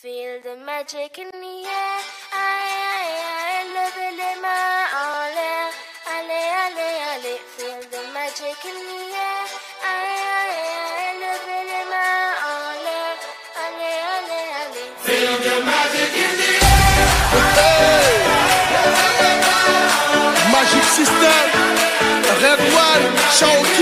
Feel the magic in the air. Aïe, aïe, aïe, levez les mains en l'air. Allez, allez, allez. Feel the magic in the air. Aïe, aïe, aïe, levez les mains en l'air. Allez, allez, allez. Feel the magic in the air. Magic System, Red One, Show.